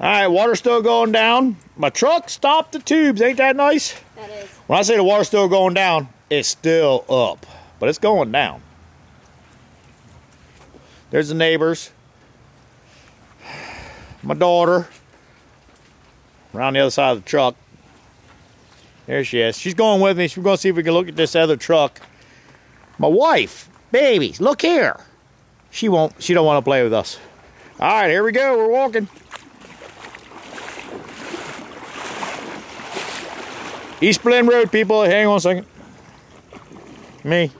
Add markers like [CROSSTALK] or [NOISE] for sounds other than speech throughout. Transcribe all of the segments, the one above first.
All right, water's still going down. My truck stopped the tubes. Ain't that nice? That is. When I say the water's still going down, it's still up, but it's going down. There's the neighbors. My daughter. Around the other side of the truck. There she is. She's going with me. We're going to see if we can look at this other truck. My wife, babies, look here. She won't. She don't want to play with us. All right, here we go. We're walking. East Berlin Road, people. Hang on a second. Me.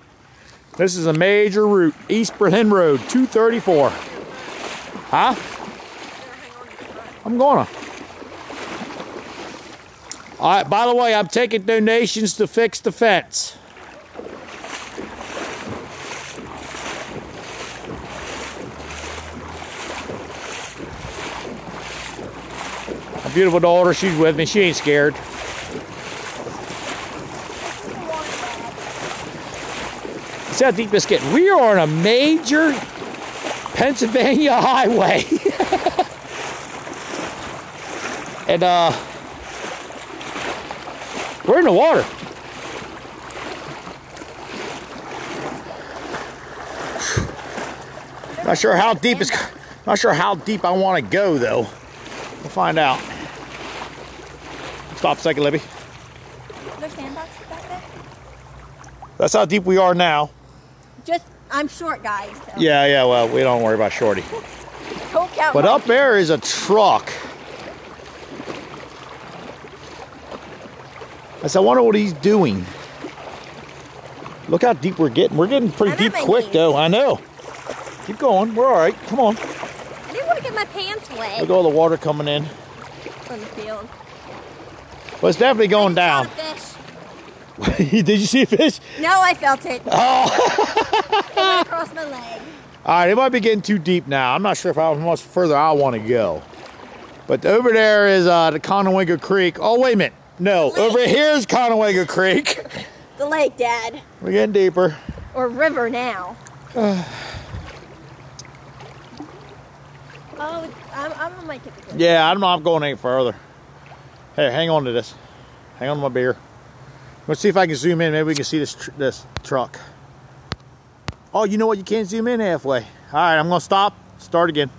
This is a major route. East Berlin Road, 234. Huh? I'm gonna. All right, by the way, I'm taking donations to fix the fence. My beautiful daughter, she's with me. She ain't scared. See how deep it's getting. We are on a major Pennsylvania [LAUGHS] highway. [LAUGHS] and uh we're in the water. Not sure how deep it's not sure how deep I want to go though. We'll find out. Stop a second, Libby. There's sandbox back there? That's how deep we are now. Just, I'm short, guys. So Yeah, yeah, well, we don't worry about Shorty. [LAUGHS] Don't count But up there is a truck. I said, I wonder what he's doing. Look how deep we're getting. We're getting pretty deep quick, though. I know. Keep going. We're all right. Come on. I didn't want to get my pants wet Look at all the water coming in. from the field. Well, it's definitely going down. Saw a fish. Did you see a fish? No, I felt it. Oh. [LAUGHS] It [LAUGHS] across my leg. All right, it might be getting too deep now. I'm not sure if how much further I want to go. But over there is uh, the Conewago Creek. Oh, wait a minute. No, over here is Conewago Creek. [LAUGHS] The lake, Dad. We're getting deeper. Or river now. [SIGHS] oh, I'm, I'm on my typical. Yeah, I'm not going any further. Hey, hang on to this. Hang on to my beer. Let's see if I can zoom in. Maybe we can see this tr- this truck. Oh, you know what? You can't zoom in halfway. All right, I'm gonna stop. Start again.